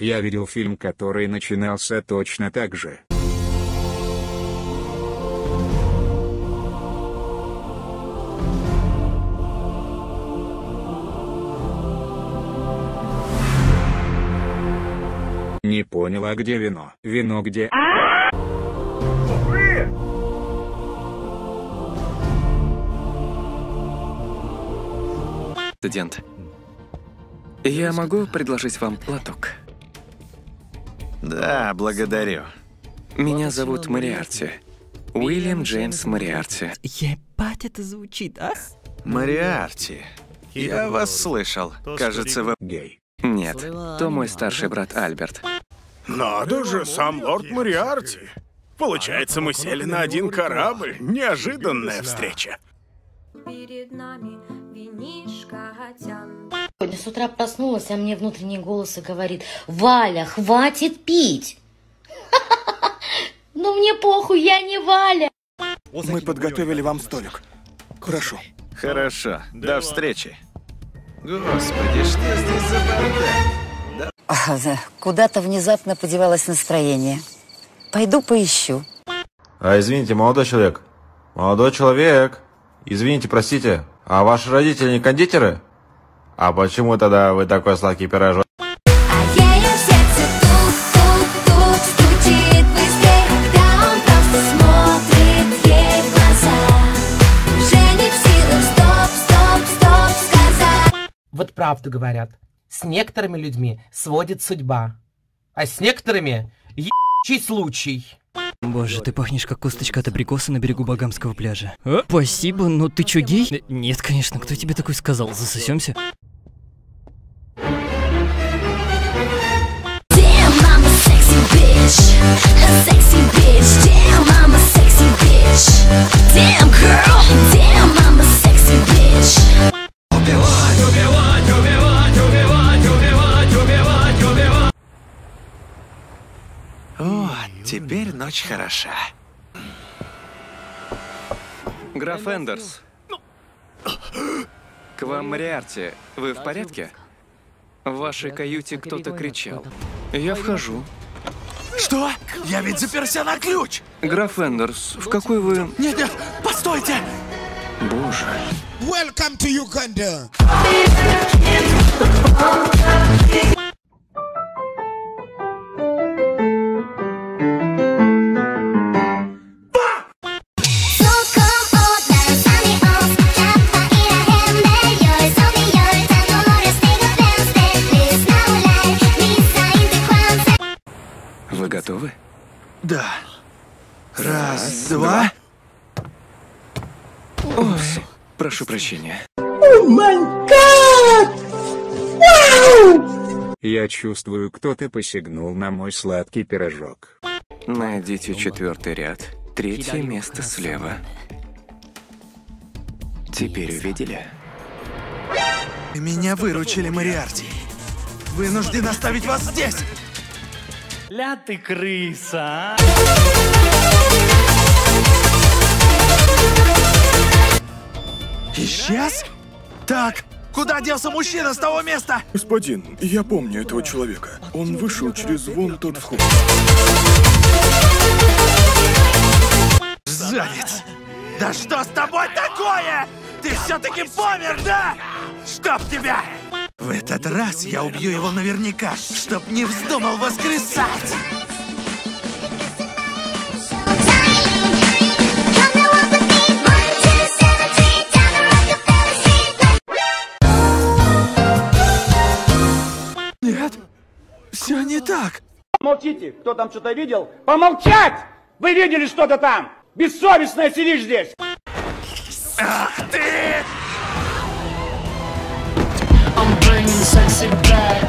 Я видел фильм, который начинался точно так же. Не понял, а где вино? Вино где? Студент. Я могу предложить вам платок? Да, благодарю. Меня зовут Мариарти. Уильям Джеймс Мариарти. Ебать это звучит, а? Мариарти. Я вас слышал. Кажется, вы... Гей. Нет, то мой старший брат Альберт. Надо же, сам лорд Мариарти. Получается, мы сели на один корабль. Неожиданная встреча. Перед нами винишка тян. Сегодня с утра проснулась, а мне внутренний голос и говорит, Валя, хватит пить. Ну мне похуй, я не Валя. Мы подготовили вам столик. Хорошо. Хорошо. До встречи. Господи, что здесь за бардак? А, да, Куда-то внезапно подевалось настроение. Пойду поищу. А, извините, молодой человек. Молодой человек. Извините, простите. А ваши родители не кондитеры? А почему тогда вы такой сладкий пирожок? А. Вот правду говорят. С некоторыми людьми сводит судьба. А с некоторыми ебучий случай. Боже, ты пахнешь как косточка от абрикоса на берегу Багамского пляжа. Спасибо, но ты чё, гей? Э, Нет, конечно, кто тебе такой сказал? Засосемся? О, теперь ночь хороша. Граф Эндерс. К вам Мариарти. Вы в порядке? В вашей каюте кто-то кричал. Я вхожу. Что? Я ведь заперся на ключ! Граф Эндерс, в какой вы... Нет, нет, постойте! Боже. Welcome to Uganda. Ой, прошу прощения. Я чувствую, кто-то посягнул на мой сладкий пирожок. Найдите четвертый ряд. Третье место слева. Теперь увидели? Меня выручили, Мариарти. Вынужден оставить вас здесь. Ля ты крыса, а? Исчез? Так, куда делся мужчина с того места? Господин, я помню этого человека. Он вышел через вон тот вход. Занят. Да что с тобой такое? Ты все-таки помер, да? Чтоб тебя! В этот раз я убью его наверняка, чтоб не вздумал воскресать. Так. Молчите, кто там что-то видел? Помолчать! Вы видели что-то там? Бессовестная сидишь здесь! Ах ты! Скорее!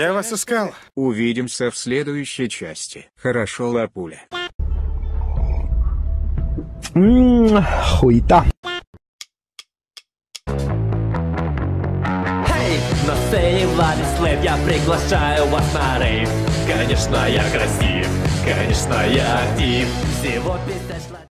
Я вас искал. Увидимся в следующей части. Хорошо, Лапуля. Хуета. Эй, на сцене Владислав, я приглашаю вас на рейв. Конечно, я красив, конечно, я актив. Всего 50